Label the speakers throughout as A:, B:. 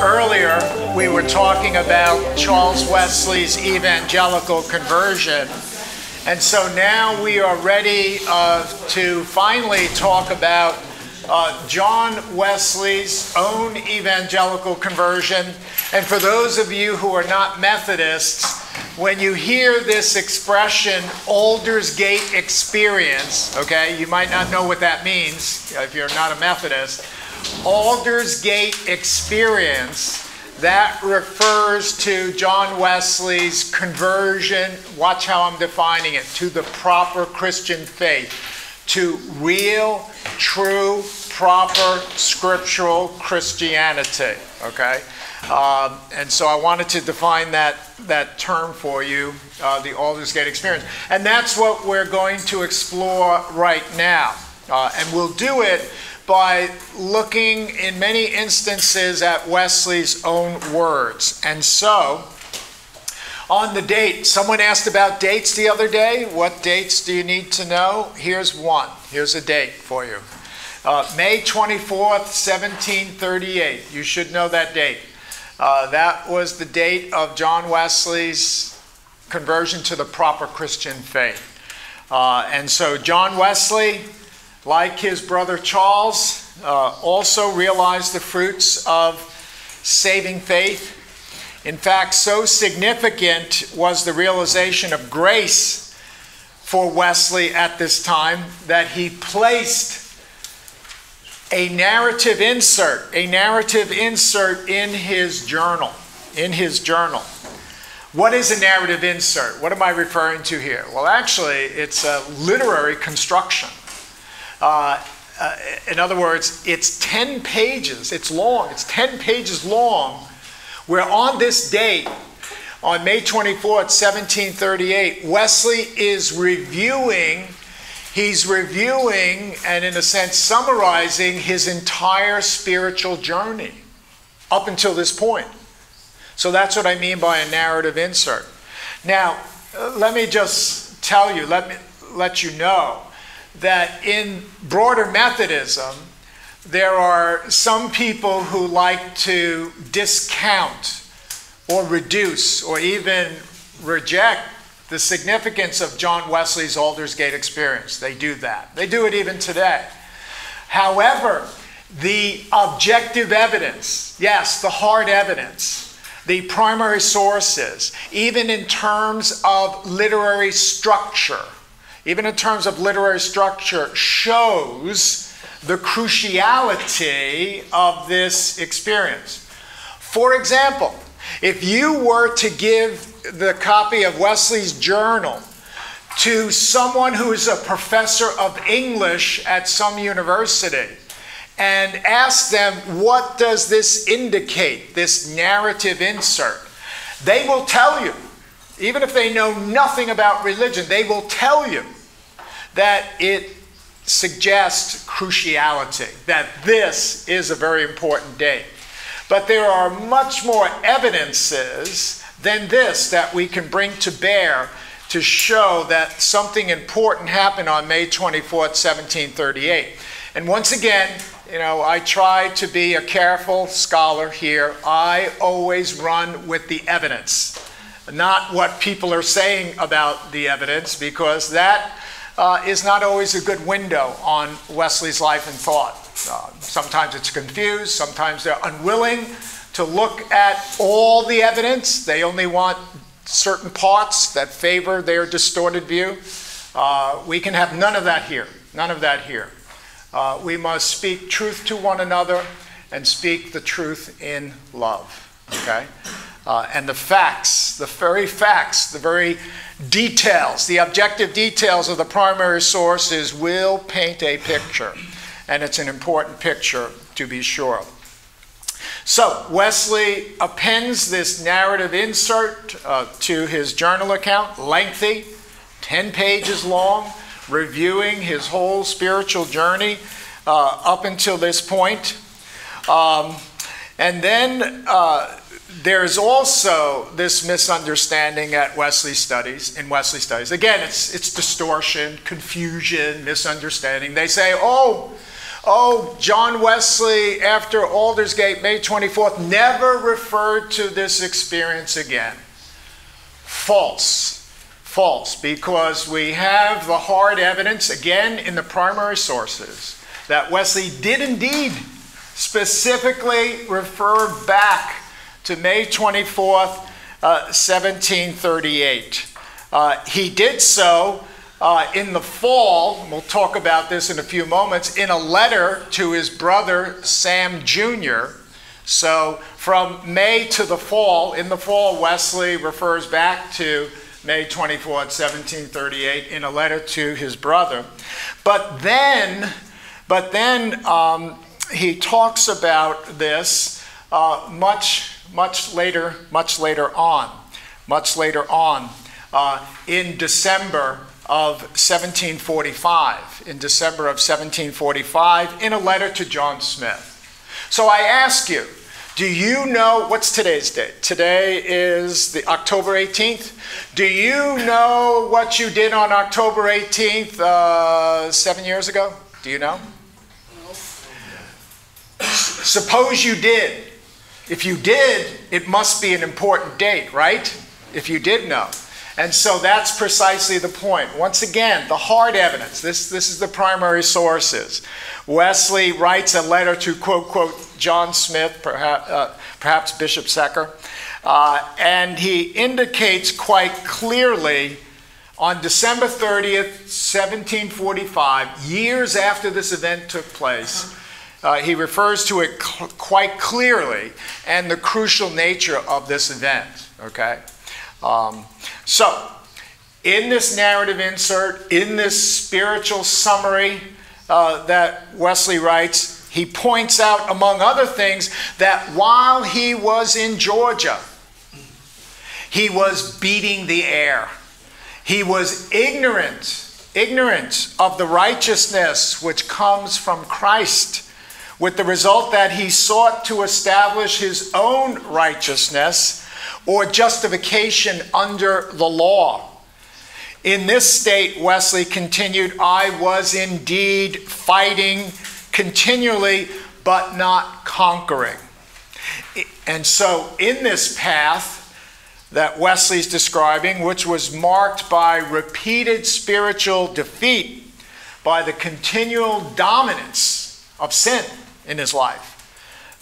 A: earlier we were talking about Charles Wesley's evangelical conversion. And so now we are ready uh, to finally talk about uh, John Wesley's own evangelical conversion. And for those of you who are not Methodists, when you hear this expression, Aldersgate experience, okay, you might not know what that means if you're not a Methodist. Aldersgate experience that refers to John Wesley's conversion, watch how I'm defining it, to the proper Christian faith, to real, true, proper scriptural Christianity. Okay? Um, and so I wanted to define that, that term for you, uh, the Aldersgate experience. And that's what we're going to explore right now. Uh, and we'll do it by looking in many instances at Wesley's own words. And so, on the date, someone asked about dates the other day. What dates do you need to know? Here's one. Here's a date for you. Uh, May 24th, 1738. You should know that date. Uh, that was the date of John Wesley's conversion to the proper Christian faith. Uh, and so, John Wesley like his brother Charles, uh, also realized the fruits of saving faith. In fact, so significant was the realization of grace for Wesley at this time that he placed a narrative insert, a narrative insert in his journal, in his journal. What is a narrative insert? What am I referring to here? Well, actually, it's a literary construction. Uh, uh, in other words, it's 10 pages, it's long, it's 10 pages long, where on this date, on May 24th, 1738, Wesley is reviewing, he's reviewing and, in a sense, summarizing his entire spiritual journey up until this point. So that's what I mean by a narrative insert. Now, uh, let me just tell you, let me let you know that in broader Methodism, there are some people who like to discount or reduce or even reject the significance of John Wesley's Aldersgate experience. They do that. They do it even today. However, the objective evidence, yes, the hard evidence, the primary sources, even in terms of literary structure, even in terms of literary structure, shows the cruciality of this experience. For example, if you were to give the copy of Wesley's journal to someone who is a professor of English at some university and ask them, what does this indicate, this narrative insert? They will tell you, even if they know nothing about religion, they will tell you that it suggests cruciality, that this is a very important date. But there are much more evidences than this that we can bring to bear to show that something important happened on May 24, 1738. And once again, you know, I try to be a careful scholar here. I always run with the evidence, not what people are saying about the evidence, because that uh, is not always a good window on Wesley's life and thought. Uh, sometimes it's confused, sometimes they're unwilling to look at all the evidence. They only want certain parts that favor their distorted view. Uh, we can have none of that here. None of that here. Uh, we must speak truth to one another and speak the truth in love. Okay? Uh, and the facts, the very facts, the very details, the objective details of the primary sources will paint a picture. And it's an important picture to be sure. So, Wesley appends this narrative insert uh, to his journal account, lengthy, 10 pages long, reviewing his whole spiritual journey uh, up until this point. Um, and then uh, there's also this misunderstanding at Wesley studies, in Wesley studies. Again, it's, it's distortion, confusion, misunderstanding. They say, oh, oh, John Wesley after Aldersgate, May 24th, never referred to this experience again. False. False, because we have the hard evidence, again, in the primary sources, that Wesley did indeed specifically refer back to May 24th, uh, 1738. Uh, he did so uh, in the fall, we'll talk about this in a few moments, in a letter to his brother Sam Jr. So from May to the fall, in the fall, Wesley refers back to May 24, 1738, in a letter to his brother. But then, but then um, he talks about this uh, much, much later, much later on, much later on, uh, in December of 1745, in December of 1745, in a letter to John Smith. So I ask you, do you know what's today's date? Today is the October 18th. Do you know what you did on October 18th uh, seven years ago? Do you know? Suppose you did. If you did, it must be an important date, right? If you did know. And so that's precisely the point. Once again, the hard evidence. This, this is the primary sources. Wesley writes a letter to, quote, quote, John Smith, perhaps, uh, perhaps Bishop Secker, uh, and he indicates quite clearly on December 30th, 1745, years after this event took place, uh, he refers to it cl- quite clearly and the crucial nature of this event, okay? Um, so, in this narrative insert, in this spiritual summary uh, that Wesley writes, he points out, among other things, that while he was in Georgia, he was beating the air. He was ignorant, ignorant of the righteousness which comes from Christ, with the result that he sought to establish his own righteousness or justification under the law. In this state, Wesley continued, I was indeed fighting continually, but not conquering. And so, in this path that Wesley's describing, which was marked by repeated spiritual defeat, by the continual dominance of sin in his life,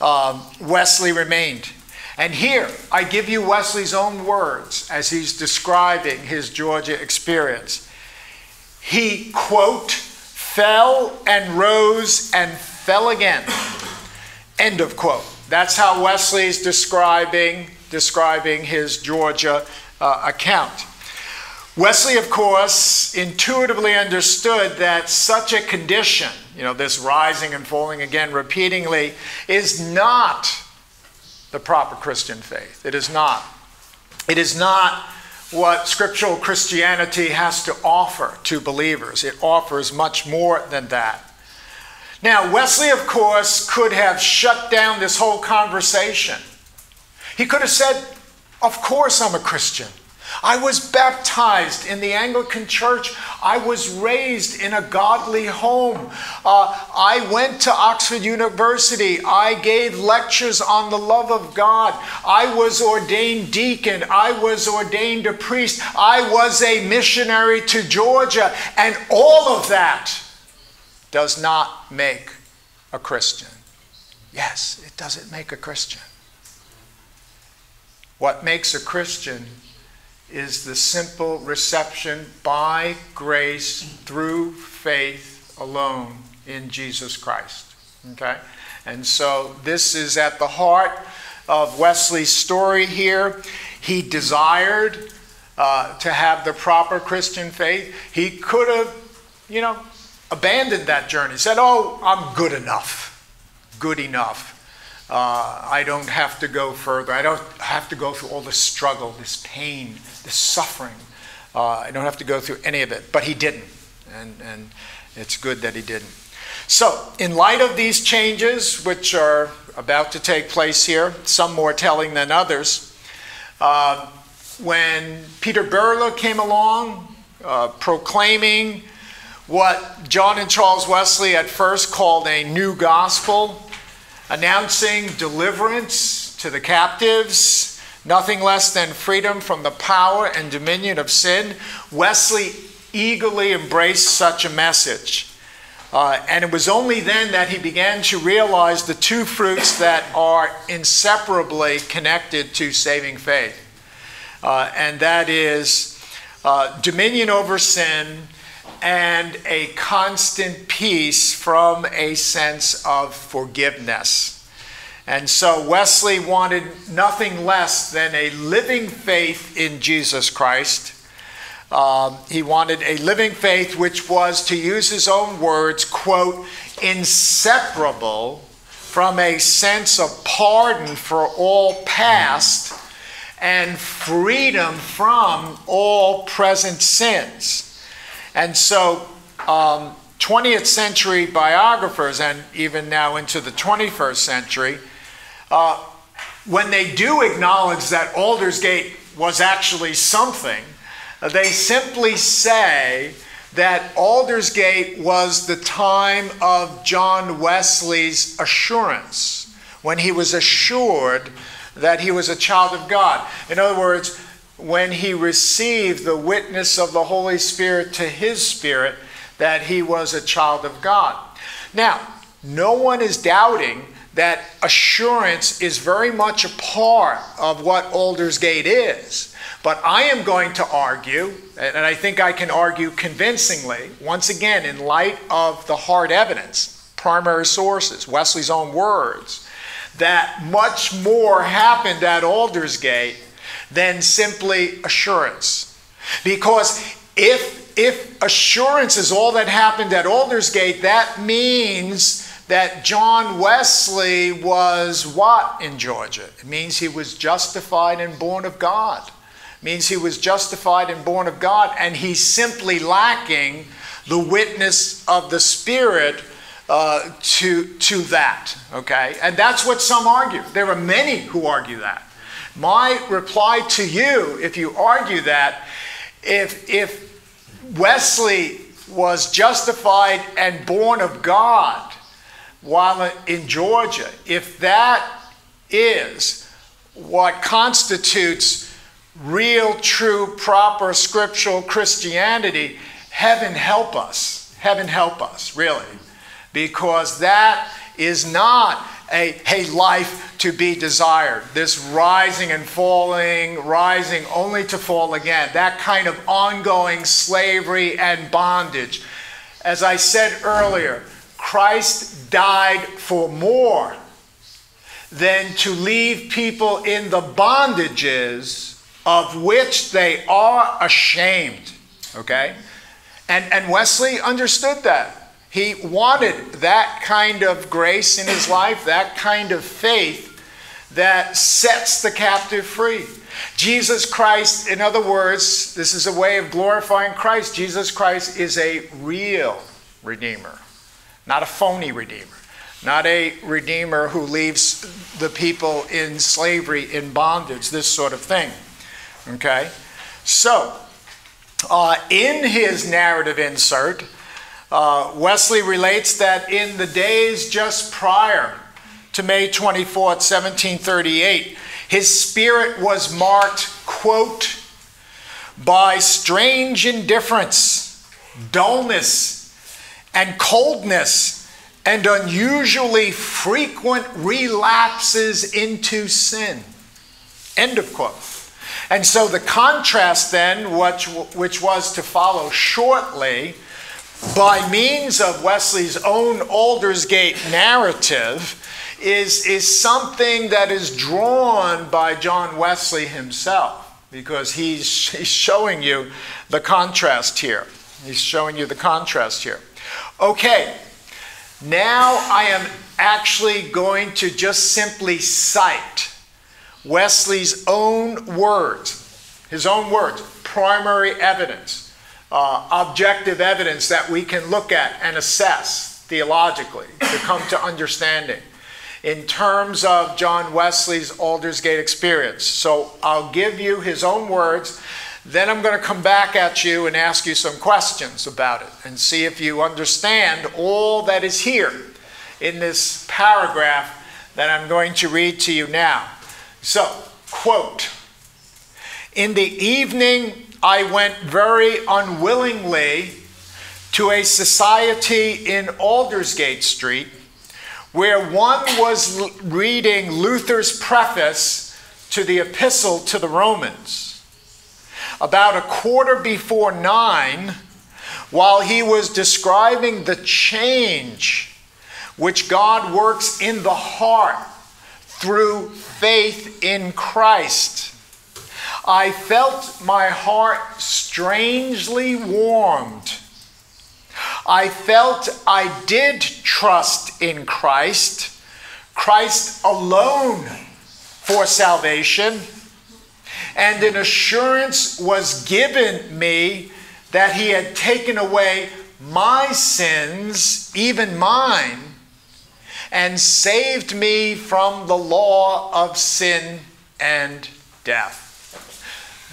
A: um, Wesley remained. And here, I give you Wesley's own words as he's describing his Georgia experience. He, quote, fell and rose and fell again. End of quote. That's how Wesley's describing, describing his Georgia uh, account. Wesley, of course, intuitively understood that such a condition, you know, this rising and falling again repeatedly, is not the proper Christian faith. It is not. It is not what scriptural Christianity has to offer to believers. It offers much more than that. Now, Wesley, of course, could have shut down this whole conversation. He could have said, Of course, I'm a Christian. I was baptized in the Anglican Church. I was raised in a godly home. Uh, I went to Oxford University. I gave lectures on the love of God. I was ordained deacon. I was ordained a priest. I was a missionary to Georgia. And all of that does not make a Christian. Yes, it doesn't make a Christian. What makes a Christian is the simple reception by grace through faith alone in Jesus Christ. Okay? And so this is at the heart of Wesley's story here. He desired uh, to have the proper Christian faith. He could have, you know, abandoned that journey, said, Oh, I'm good enough. Good enough. Uh, I don't have to go further. I don't have to go through all this struggle, this pain, this suffering. Uh, I don't have to go through any of it. But he didn't. And, and it's good that he didn't. So, in light of these changes, which are about to take place here, some more telling than others, uh, when Peter Böhler came along uh, proclaiming what John and Charles Wesley at first called a new gospel, announcing deliverance to the captives, nothing less than freedom from the power and dominion of sin. Wesley eagerly embraced such a message. Uh, and it was only then that he began to realize the two fruits that are inseparably connected to saving faith. Uh, and that is uh, dominion over sin and a constant peace from a sense of forgiveness. And so Wesley wanted nothing less than a living faith in Jesus Christ. Um, he wanted a living faith which was, to use his own words, quote, inseparable from a sense of pardon for all past and freedom from all present sins. And so, um, 20th century biographers, and even now into the 21st century, uh, when they do acknowledge that Aldersgate was actually something, they simply say that Aldersgate was the time of John Wesley's assurance, when he was assured that he was a child of God. In other words, when he received the witness of the Holy Spirit to his spirit that he was a child of God. Now, no one is doubting that assurance is very much a part of what Aldersgate is. But I am going to argue, and I think I can argue convincingly, once again, in light of the hard evidence, primary sources, Wesley's own words, that much more happened at Aldersgate than simply assurance. Because if, if assurance is all that happened at Aldersgate, that means that John Wesley was what in Georgia? It means he was justified and born of God. It means he was justified and born of God, and he's simply lacking the witness of the Spirit uh, to, to that. Okay? And that's what some argue. There are many who argue that. My reply to you, if you argue that, if, if Wesley was justified and born of God, while in Georgia, if that is what constitutes real, true, proper scriptural Christianity, heaven help us. Heaven help us, really. Because that is not a, a life to be desired. This rising and falling, rising only to fall again. That kind of ongoing slavery and bondage. As I said earlier, Christ died for more than to leave people in the bondages of which they are ashamed. Okay? And, and Wesley understood that. He wanted that kind of grace in his life, that kind of faith that sets the captive free. Jesus Christ, in other words, this is a way of glorifying Christ. Jesus Christ is a real Redeemer not a phony redeemer, not a redeemer who leaves the people in slavery, in bondage, this sort of thing. Okay? So, uh, in his narrative insert, uh, Wesley relates that in the days just prior to May 24th, 1738, his spirit was marked, quote, by strange indifference, dullness, and coldness and unusually frequent relapses into sin. End of quote. And so the contrast then, which, which was to follow shortly, by means of Wesley's own Aldersgate narrative, is, is something that is drawn by John Wesley himself, because he's, he's showing you the contrast here. He's showing you the contrast here. Okay, now I am actually going to just simply cite Wesley's own words, his own words, primary evidence, uh, objective evidence that we can look at and assess theologically to come to understanding in terms of John Wesley's Aldersgate experience. So I'll give you his own words Then I'm going to come back at you and ask you some questions about it and see if you understand all that is here in this paragraph that I'm going to read to you now. So, quote In the evening, I went very unwillingly to a society in Aldersgate Street where one was reading Luther's preface to the epistle to the Romans about a quarter before nine, while he was describing the change which God works in the heart through faith in Christ. I felt my heart strangely warmed. I felt I did trust in Christ, Christ alone for salvation and an assurance was given me that he had taken away my sins, even mine, and saved me from the law of sin and death.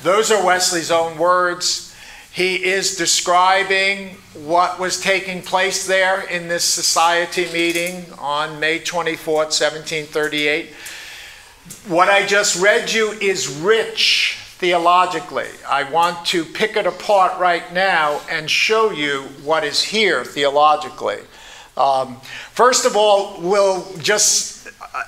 A: Those are Wesley's own words. He is describing what was taking place there in this society meeting on May 24th, 1738. What I just read you is rich theologically. I want to pick it apart right now and show you what is here theologically. Um, first of all, we'll just uh,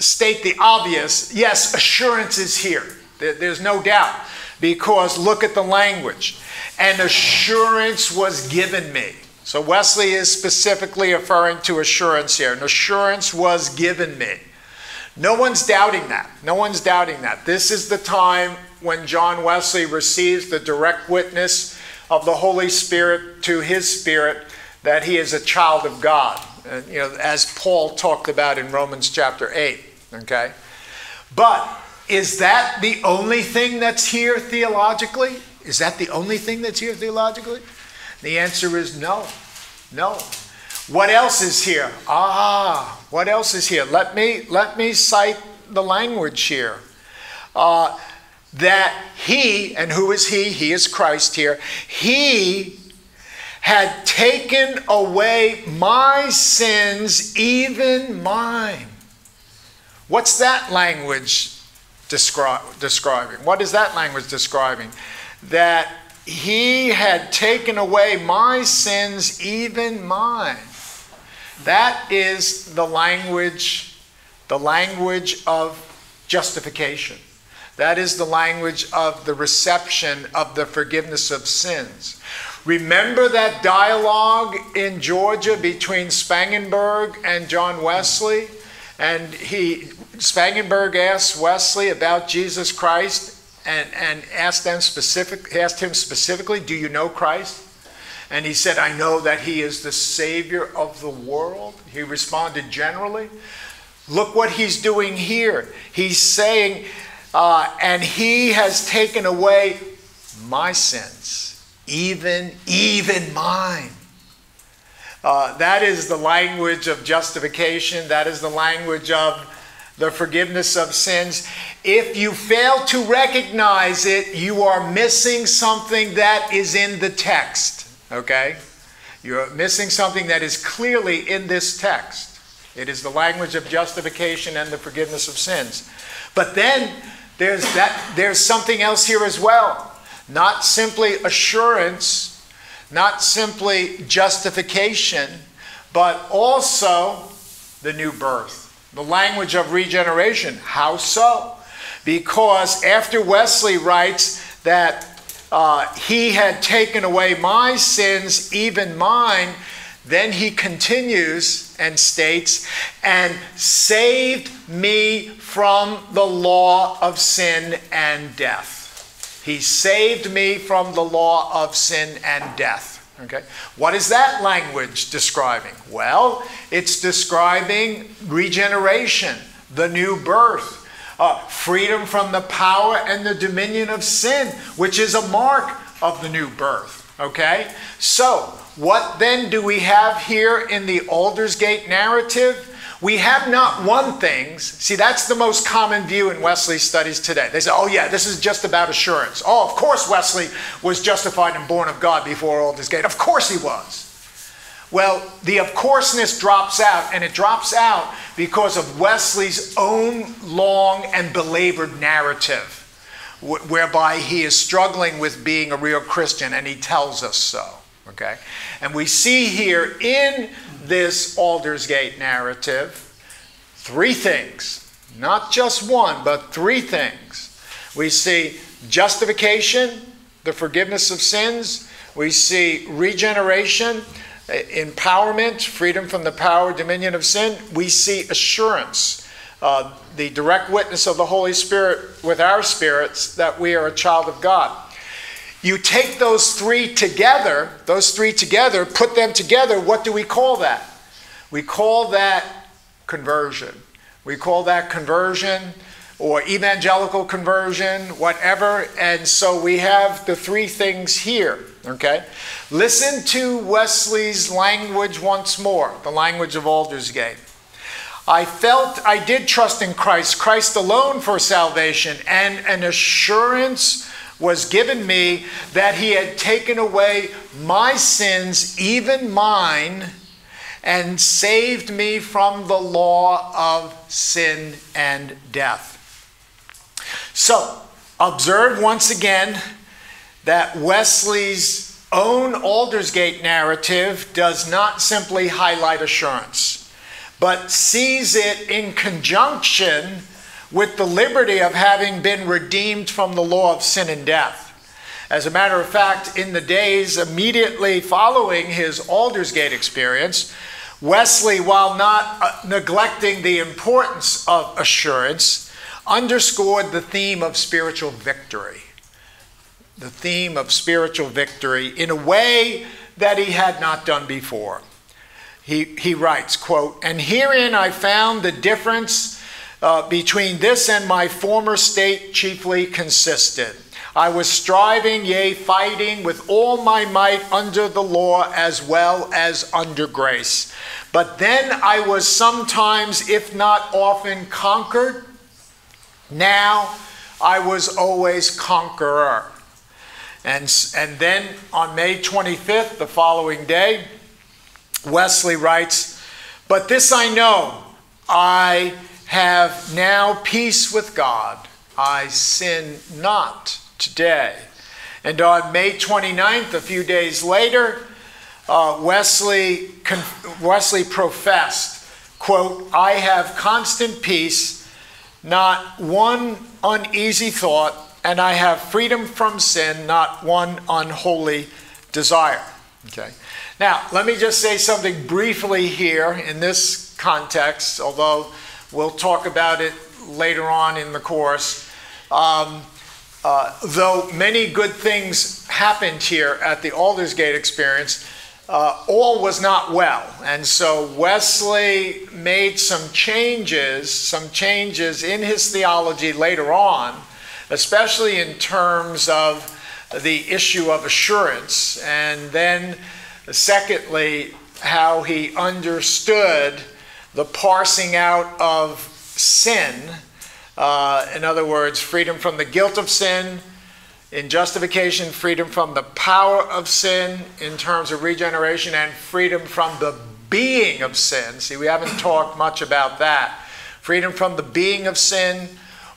A: state the obvious. Yes, assurance is here. There's no doubt. Because look at the language. An assurance was given me. So Wesley is specifically referring to assurance here. An assurance was given me. No one's doubting that. No one's doubting that. This is the time when John Wesley receives the direct witness of the Holy Spirit to his spirit that he is a child of God. And, you know, as Paul talked about in Romans chapter 8. Okay? But is that the only thing that's here theologically? Is that the only thing that's here theologically? The answer is no. No. What else is here? Ah, what else is here? Let me let me cite the language here. Uh, that he, and who is he? He is Christ here. He had taken away my sins, even mine. What's that language descri- describing? What is that language describing? That he had taken away my sins, even mine. That is the language, the language of justification. That is the language of the reception of the forgiveness of sins. Remember that dialogue in Georgia between Spangenberg and John Wesley? And he Spangenberg asked Wesley about Jesus Christ and, and asked them specific asked him specifically, Do you know Christ? And he said, I know that he is the Savior of the world. He responded generally. Look what he's doing here. He's saying, uh, and he has taken away my sins, even, even mine. Uh, that is the language of justification. That is the language of the forgiveness of sins. If you fail to recognize it, you are missing something that is in the text. Okay? You're missing something that is clearly in this text. It is the language of justification and the forgiveness of sins. But then there's that there's something else here as well. Not simply assurance, not simply justification, but also the new birth. The language of regeneration. How so? Because after Wesley writes that uh, he had taken away my sins, even mine. Then he continues and states, and saved me from the law of sin and death. He saved me from the law of sin and death. Okay. What is that language describing? Well, it's describing regeneration, the new birth uh, freedom from the power and the dominion of sin, which is a mark of the new birth. Okay? So, what then do we have here in the Aldersgate narrative? We have not one things. See, that's the most common view in Wesley's studies today. They say, oh, yeah, this is just about assurance. Oh, of course Wesley was justified and born of God before Aldersgate. Of course he was. Well, the of courseness drops out, and it drops out because of Wesley's own long and belabored narrative, whereby he is struggling with being a real Christian, and he tells us so. Okay? And we see here in this Aldersgate narrative three things, not just one, but three things. We see justification, the forgiveness of sins, we see regeneration, empowerment, freedom from the power, dominion of sin. We see assurance, uh, the direct witness of the Holy Spirit with our spirits that we are a child of God. You take those three together, those three together, put them together, what do we call that? We call that conversion. We call that conversion or evangelical conversion, whatever. And so we have the three things here, okay? Listen to Wesley's language once more, the language of Aldersgate. I felt I did trust in Christ, Christ alone for salvation, and an assurance was given me that he had taken away my sins, even mine, and saved me from the law of sin and death. So, observe once again that Wesley's own Aldersgate narrative does not simply highlight assurance, but sees it in conjunction with the liberty of having been redeemed from the law of sin and death. As a matter of fact, in the days immediately following his Aldersgate experience, Wesley, while not uh, neglecting the importance of assurance, underscored the theme of spiritual victory. The theme of spiritual victory in a way that he had not done before. He, he writes, quote, and herein I found the difference uh, between this and my former state chiefly consisted. I was striving, yea, fighting with all my might under the law as well as under grace. But then I was sometimes, if not often, conquered. Now I was always conqueror. And, and then on May 25th, the following day, Wesley writes, But this I know, I have now peace with God. I sin not today. And on May 29th, a few days later, uh, Wesley, Wesley professed, quote, I have constant peace, not one uneasy thought, and I have freedom from sin, not one unholy desire. Okay. Now, let me just say something briefly here in this context, although We'll talk about it later on in the course. Um, uh, though many good things happened here at the Aldersgate experience, uh, all was not well. And so Wesley made some changes, some changes in his theology later on, especially in terms of the issue of assurance. And then, secondly, how he understood the parsing out of sin. Uh, in other words, freedom from the guilt of sin. In justification, freedom from the power of sin in terms of regeneration, and freedom from the being of sin. See, we haven't talked much about that. Freedom from the being of sin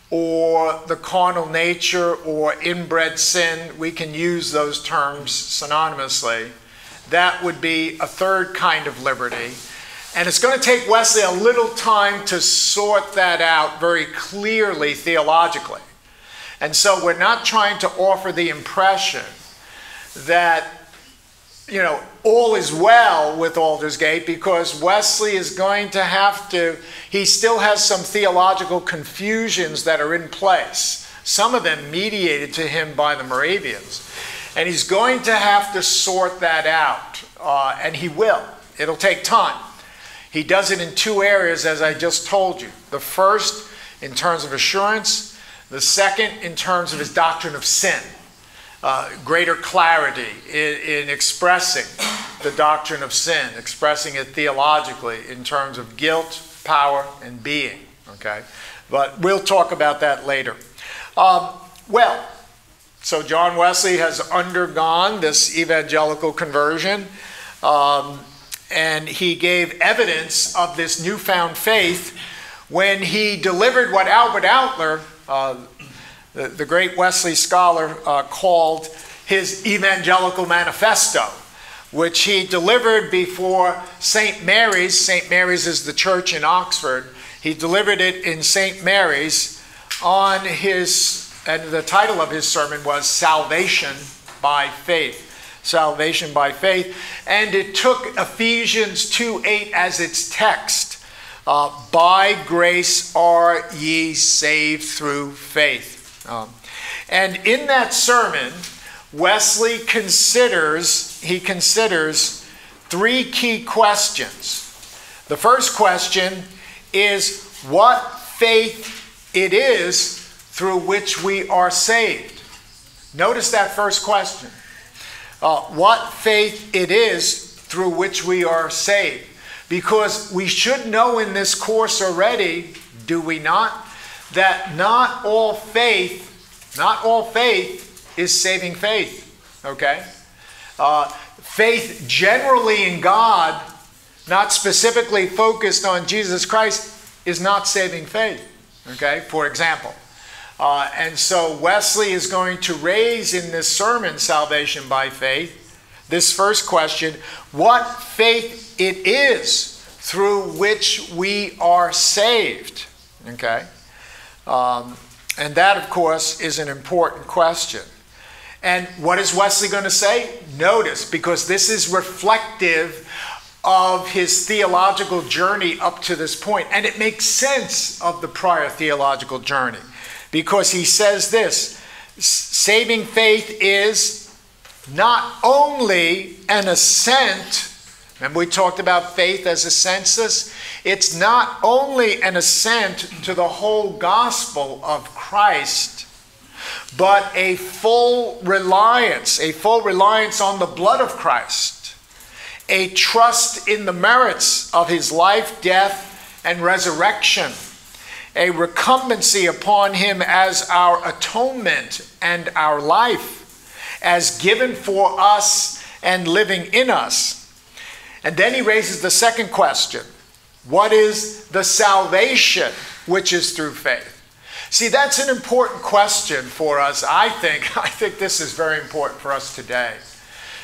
A: or the carnal nature or inbred sin. We can use those terms synonymously. That would be a third kind of liberty. And it's going to take Wesley a little time to sort that out very clearly theologically. And so we're not trying to offer the impression that, you know, all is well with Aldersgate because Wesley is going to have to, he still has some theological confusions that are in place, some of them mediated to him by the Moravians. And he's going to have to sort that out, uh, and he will. It'll take time. He does it in two areas, as I just told you. The first, in terms of assurance, the second, in terms of his doctrine of sin. Uh, greater clarity in, in, expressing the doctrine of sin, expressing it theologically in terms of guilt power, and being. Okay? But we'll talk about that later. Um, well, so John Wesley has undergone this evangelical conversion, um, and he gave evidence of this newfound faith when he delivered what Albert Outler, uh, the, the, great Wesley scholar, uh, called his Evangelical Manifesto, which he delivered before St. Mary's. St. Mary's is the church in Oxford. He delivered it in St. Mary's on his, and the title of his sermon was Salvation by Faith. Salvation by faith. And it took Ephesians 2 8 as its text. Uh, by grace are ye saved through faith. Um, and in that sermon, Wesley considers, he considers three key questions. The first question is what faith it is through which we are saved. Notice that first question. Uh, what faith it is through which we are saved. Because we should know in this course already, do we not, that not all faith, not all faith is saving faith. Okay? Uh, faith generally in God, not specifically focused on Jesus Christ, is not saving faith. Okay? For example. Uh, and so Wesley is going to raise in this sermon, Salvation by Faith, this first question what faith it is through which we are saved. Okay? Um, and that, of course, is an important question. And what is Wesley going to say? Notice, because this is reflective of his theological journey up to this point, and it makes sense of the prior theological journey, because he says this saving faith is not only an assent Remember, we talked about faith as assensus? It's not only an assent to the whole gospel of Christ, but a full reliance, a full reliance on the blood of Christ, a trust in the merits of his life, death, and resurrection, a recumbency upon him as our atonement and our life, as given for us and living in us and then he raises the second question What is the salvation which is through faith? See, that's an important question for us, I think. I think this is very important for us today.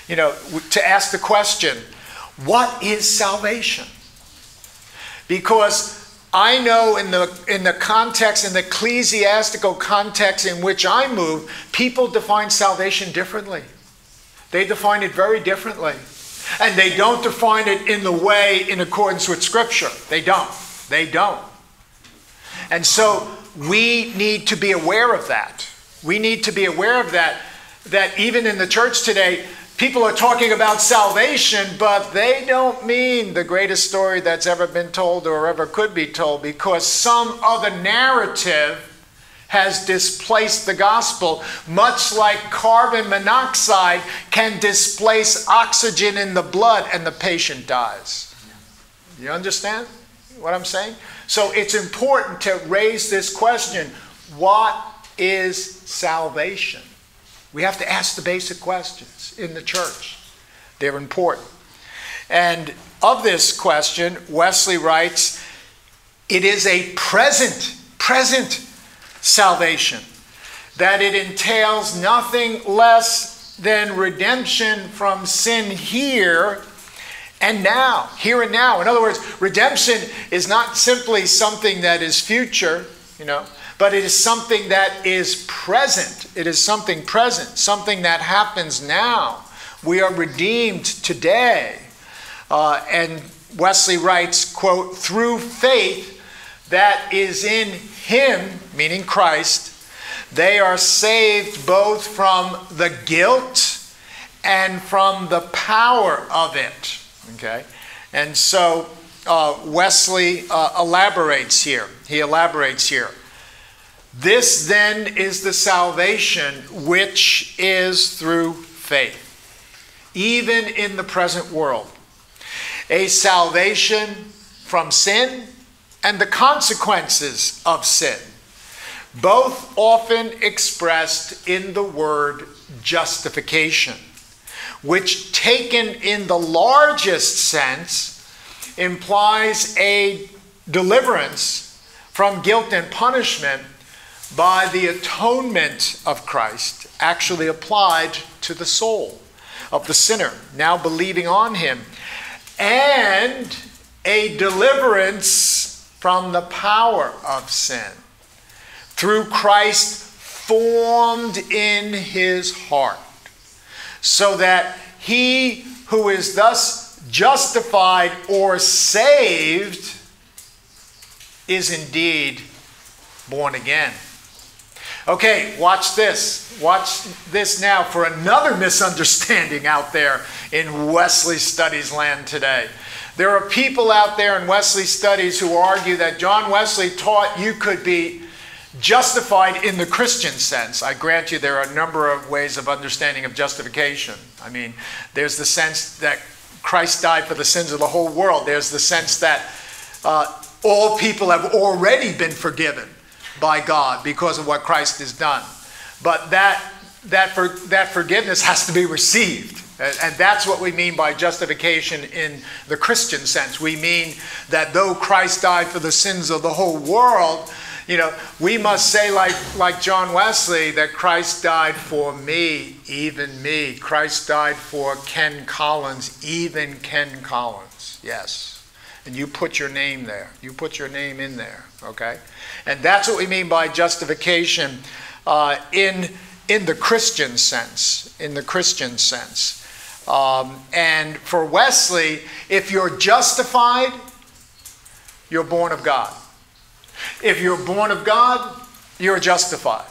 A: You know, to ask the question, what is salvation? Because I know in the, in the context, in the ecclesiastical context in which I move, people define salvation differently. They define it very differently. And they don't define it in the way in accordance with Scripture. They don't. They don't. And so we need to be aware of that. We need to be aware of that, that even in the church today, people are talking about salvation, but they don't mean the greatest story that's ever been told or ever could be told because some other narrative has displaced the gospel, much like carbon monoxide can displace oxygen in the blood and the patient dies. You understand what I'm saying? So it's important to raise this question what is salvation? We have to ask the basic questions in the church, they're important. And of this question, Wesley writes, it is a present, present salvation, that it entails nothing less than redemption from sin here and now, here and now. In other words, redemption is not simply something that is future, you know, but it is something that is present. It is something present, something that happens now. We are redeemed today. Uh, and Wesley writes, quote, through faith that is in him, meaning Christ, they are saved both from the guilt and from the power of it. Okay? And so uh, Wesley uh, elaborates here. He elaborates here. This then is the salvation which is through faith, even in the present world. A salvation from sin and the consequences of sin, both often expressed in the word justification, which, taken in the largest sense, implies a deliverance from guilt and punishment by the atonement of Christ, actually applied to the soul of the sinner, now believing on him, and a deliverance from the power of sin through Christ formed in his heart, so that he who is thus justified or saved is indeed born again. Okay, watch this. Watch this now for another misunderstanding out there in Wesley Studies land today. There are people out there in Wesley Studies who argue that John Wesley taught you could be justified in the Christian sense. I grant you there are a number of ways of understanding of justification. I mean, there's the sense that Christ died for the sins of the whole world, there's the sense that uh, all people have already been forgiven by God because of what Christ has done. But that, that, for, that forgiveness has to be received. And that's what we mean by justification in the Christian sense. We mean that though Christ died for the sins of the whole world, you know, we must say, like, like John Wesley, that Christ died for me, even me. Christ died for Ken Collins, even Ken Collins. Yes. And you put your name there. You put your name in there, okay? And that's what we mean by justification uh, in, in the Christian sense. In the Christian sense. Um, and for Wesley, if you're justified, you're born of God. If you're born of God, you're justified.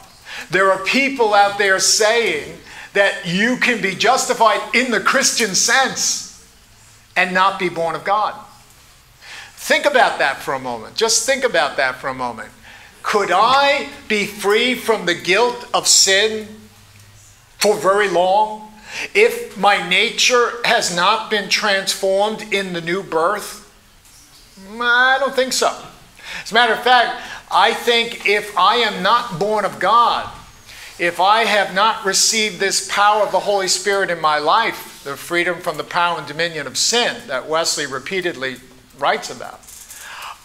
A: There are people out there saying that you can be justified in the Christian sense and not be born of God. Think about that for a moment. Just think about that for a moment. Could I be free from the guilt of sin for very long if my nature has not been transformed in the new birth? I don't think so. As a matter of fact, I think if I am not born of God, if I have not received this power of the Holy Spirit in my life, the freedom from the power and dominion of sin that Wesley repeatedly writes about.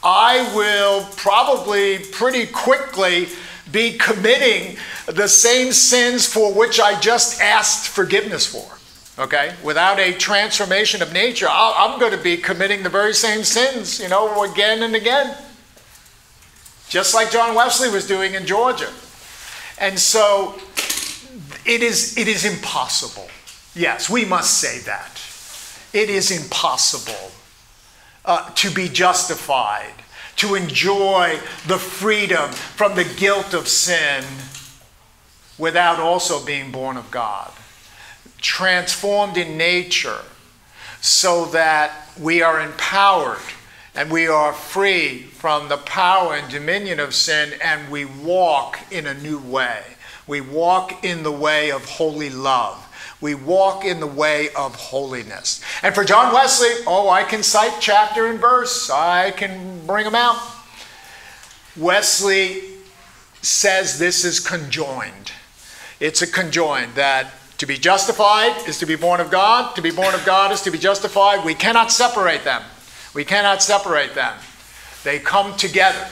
A: I will probably pretty quickly be committing the same sins for which I just asked forgiveness for. Okay? Without a transformation of nature, I'm going to be committing the very same sins, you know, again and again. Just like John Wesley was doing in Georgia. And so it is, it is impossible. Yes, we must say that. It is impossible uh, to be justified, to enjoy the freedom from the guilt of sin without also being born of God. Transformed in nature so that we are empowered and we are free from the power and dominion of sin and we walk in a new way. We walk in the way of holy love we walk in the way of holiness. And for John Wesley, oh, I can cite chapter and verse, I can bring them out. Wesley says this is conjoined. It's a conjoined that to be justified is to be born of God, to be born of God is to be justified. We cannot separate them. We cannot separate them. They come together.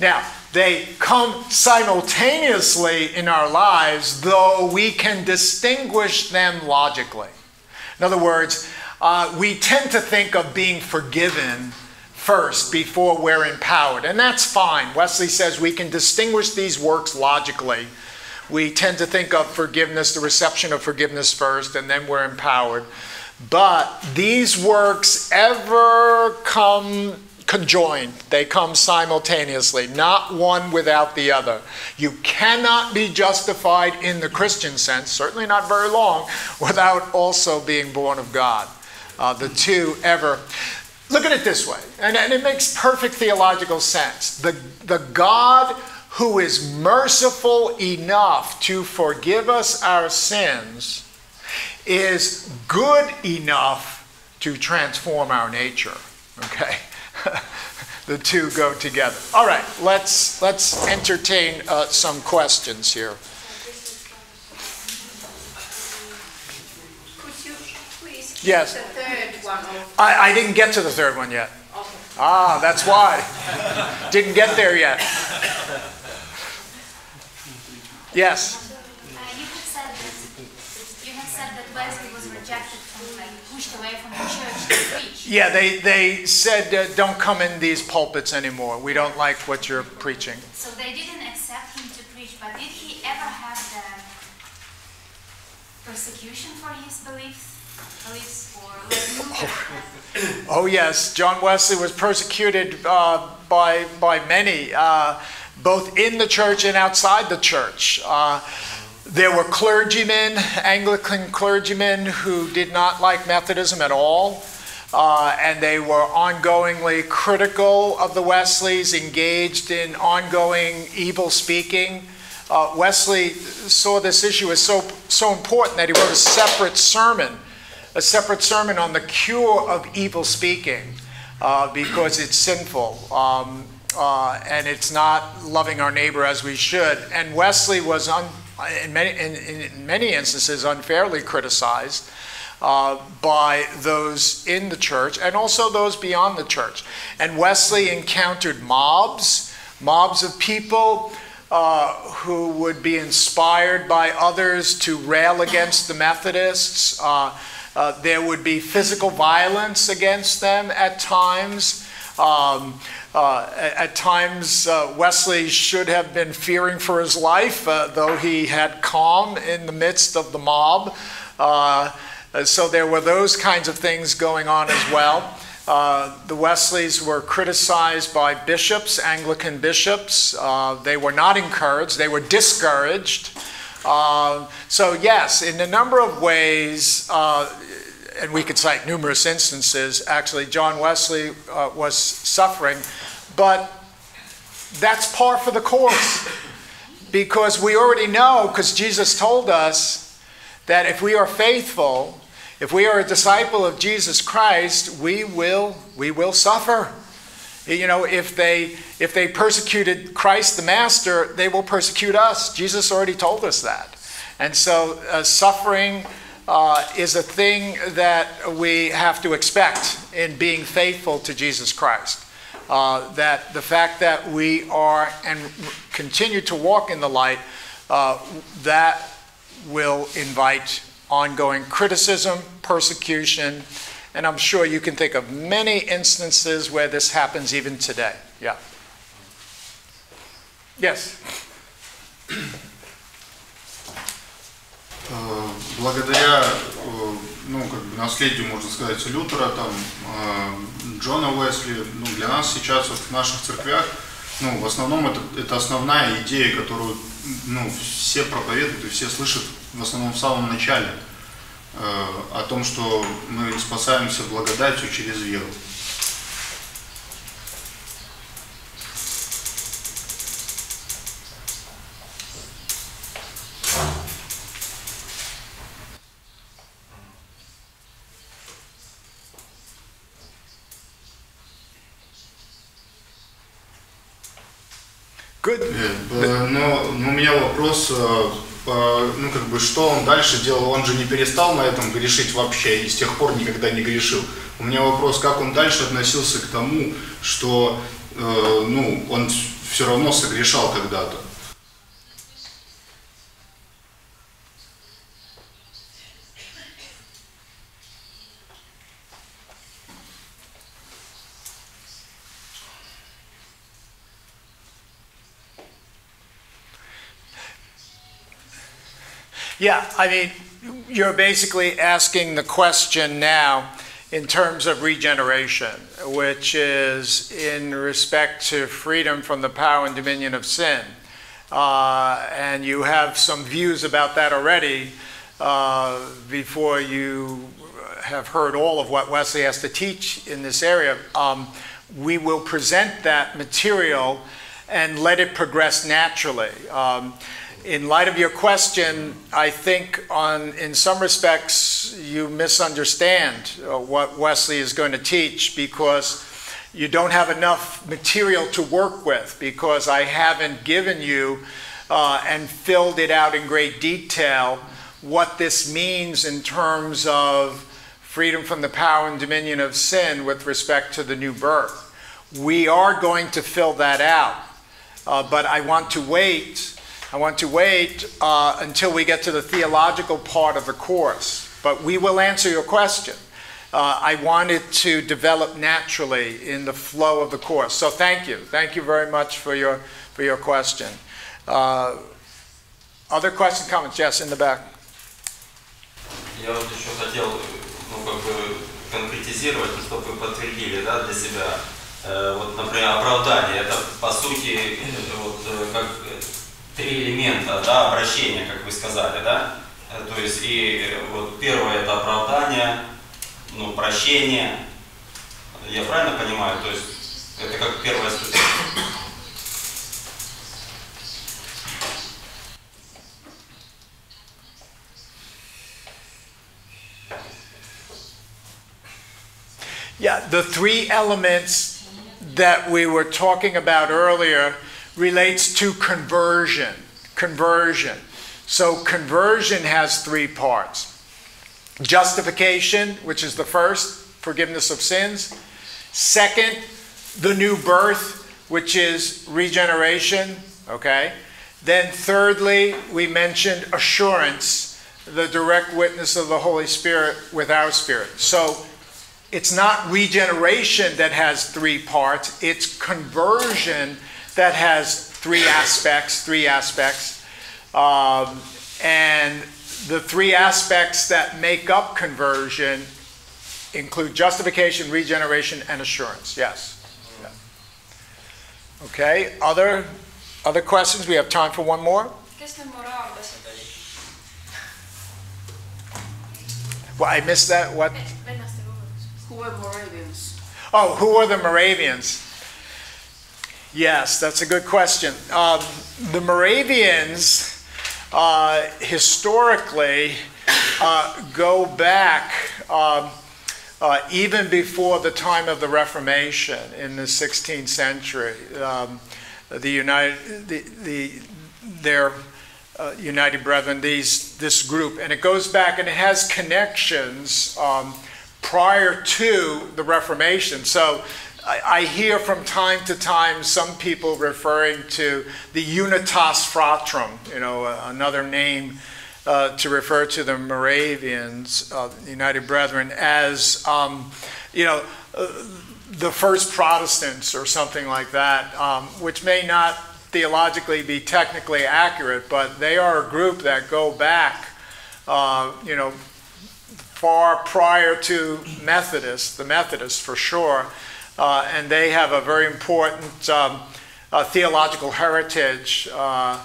A: Now, they come simultaneously in our lives, though we can distinguish them logically. In other words, uh, we tend to think of being forgiven first before we're empowered, and that's fine. Wesley says we can distinguish these works logically. We tend to think of forgiveness, the reception of forgiveness first, and then we're empowered. But these works ever come conjoined, they come simultaneously, not one without the other. You cannot be justified in the Christian sense, certainly not very long, without also being born of God. Uh, the two ever. Look at it this way, and, and it makes perfect theological sense. The, the God who is merciful enough to forgive us our sins is good enough to transform our nature. Okay? the two go together. All right, let's let's entertain uh, some questions here.
B: Could you please
A: Yes.
B: the third
A: I, I didn't get to the third one yet.
B: okay.
A: Ah, that's why. Didn't get there yet. Yes.
C: Uh, you have said that you have said that Wesley was rejected from like pushed away from the church.
A: Yeah, they, they said, uh, don't come in these pulpits anymore. We don't like what you're preaching.
C: So they didn't accept him to preach, but did he ever have the persecution for his beliefs? Beliefs or like
A: Oh, yes, John Wesley was persecuted uh, by, by many, uh, both in the church and outside the church. Uh, there were clergymen, Anglican clergymen, who did not like Methodism at all. Uh, and they were ongoingly critical of the Wesleys, engaged in ongoing evil speaking. Uh, Wesley saw this issue as so, so important that he wrote a separate sermon, a separate sermon on the cure of evil speaking, uh, because it's sinful um, uh, and it's not loving our neighbor as we should. And Wesley was, in, many, in, in many instances, unfairly criticized. Uh, by those in the church and also those beyond the church. And Wesley encountered mobs, mobs of people uh, who would be inspired by others to rail against the Methodists. Uh, uh, there would be physical violence against them at times. Um, uh, at, times, uh, Wesley should have been fearing for his life, uh, though he had calm in the midst of the mob. Uh, so there were those kinds of things going on as well. Uh, the Wesleys were criticized by bishops, Anglican bishops. Uh, they were not encouraged, they were discouraged. Uh, so, yes, in a number of ways, uh, and we could cite numerous instances, actually, John Wesley uh, was suffering, but that's par for the course. Because we already know, because Jesus told us that if we are faithful, if we are a disciple of Jesus Christ, we will, we will suffer. You know, if they, if they persecuted Christ the Master, they will persecute us. Jesus already told us that. And so uh, suffering uh, is a thing that we have to expect in being faithful to Jesus Christ. Uh, that the fact that we are and continue to walk in the light, uh, that will invite ongoing criticism, persecution, and I'm sure you can think of many instances where this happens even today. Yeah. Yes.
D: Э, благодаря э, ну, как бы наследию, можно сказать, Лютера, там, э, Джона Уэсли, ну, для нас сейчас вот в наших церквях, ну, в основном это, это основная идея, которую ну, все проповедуют и все слышат в основном в самом начале, о том, что мы спасаемся благодатью через веру.
A: Good.
D: Э, Но, но у меня э, ну как бы, что он дальше делал? Он же не перестал на этом грешить вообще и с тех пор никогда не грешил. У меня вопрос, как он дальше относился к тому, что, э, ну, он все равно согрешал когда-то.
A: Yeah, I mean, you're basically asking the question now in terms of regeneration, which is in respect to freedom from the power and dominion of sin. Uh, and you have some views about that already uh, before you have heard all of what Wesley has to teach in this area. Um, we will present that material and let it progress naturally. Um, in light of your question, I think on, in some respects, you misunderstand uh, what Wesley is going to teach because you don't have enough material to work with because I haven't given you uh, and filled it out in great detail what this means in terms of freedom from the power and dominion of sin with respect to the new birth. We are going to fill that out, uh, but I want to wait. I want to wait uh, until we get to the theological part of the course. But we will answer your question. Uh, I wanted to develop naturally in the flow of the course. So thank you. Thank you very much for your, for your question. Uh, other questions, comments? Yes, in the back.
E: Я вот еще хотел, ну, как бы конкретизировать, ну, чтобы вы подтвердили, да, для себя. Э, вот, например, оправдание, это, по сути, вот, э, как три элемента, да, обращения, как вы сказали, да? Э, То есть, и вот первое это оправдание, ну, прощение. Я правильно понимаю? То есть, это как первая ступень.
A: Yeah, the three elements that we were talking about earlier relates to conversion. Conversion. So conversion has three parts. Justification, which is the first, forgiveness of sins. Second, the new birth, which is regeneration, okay? Then thirdly, we mentioned assurance, the direct witness of the Holy Spirit with our spirit. So it's not regeneration that has three parts, it's conversion that has three aspects, three aspects. Um, and the three aspects that make up conversion include justification, regeneration, and assurance. Yes. Yeah. Okay, other, other questions? We have time for one more?
B: kes need moraallased olid?
A: Well, I missed that. What?
C: venlaste.
B: Who were Moravians?
A: Oh, who are the Moravians? Yes, that's a good question. Um, the Moravians uh, historically uh, go back um, uh, even before the time of the Reformation in the 16th century. Um, the United, the, the, their uh, United Brethren, these, this group, and it goes back and it has connections um, prior to the Reformation. So I, I hear from time to time some people referring to the Unitas Fratrum, you know, uh, another name uh, to refer to the Moravians, uh, United Brethren, as, um, you know, uh, the first Protestants or something like that, um, which may not theologically be technically accurate, but they are a group that go back, uh, you know, far prior to Methodists, the Methodists for sure, uh, and they have a very important um, uh, theological heritage, uh,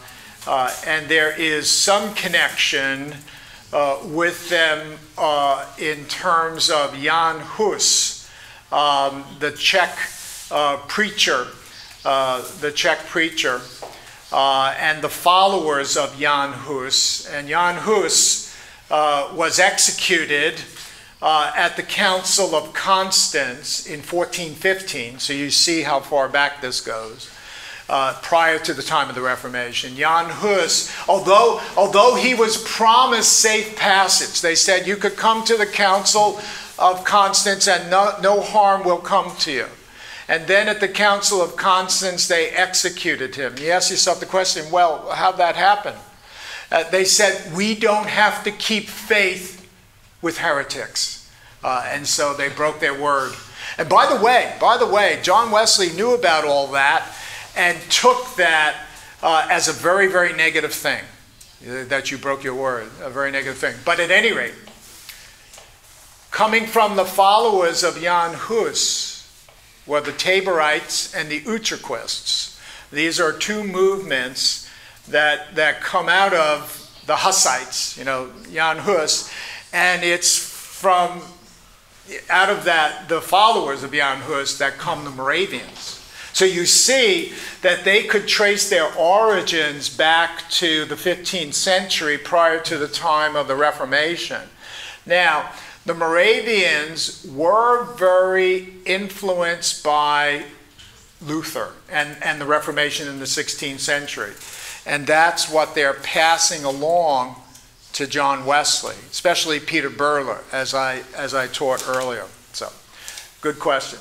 A: uh, and there is some connection uh, with them in terms of Jan Hus, um, the Czech preacher, the Czech preacher, and the followers of Jan Hus. And Jan Hus was executed uh, at the Council of Constance in 1415. So you see how far back this goes. Uh, prior to the time of the Reformation. Jan Hus, although, although he was promised safe passage, they said you could come to the Council of Constance and no, no harm will come to you. And then at the Council of Constance, they executed him. You ask yourself the question well, how'd that happen? Uh, they said, we don't have to keep faith with heretics. Uh, and so they broke their word. And by the way, by the way, John Wesley knew about all that and took that uh, as a very, very negative thing uh, that you broke your word, a very negative thing. But at any rate, coming from the followers of Jan Hus were the Taborites and the Utraquists. These are two movements that, that come out of the Hussites, you know, Jan Hus, and it's from out of that the followers of Jan Hus that come the Moravians. So you see that they could trace their origins back to the 15th century prior to the time of the Reformation. Now, the Moravians were very influenced by Luther and, and the Reformation in the 16th century. And that's what they're passing along to John Wesley, especially Peter Böhler, as I, as I taught earlier. So, good question.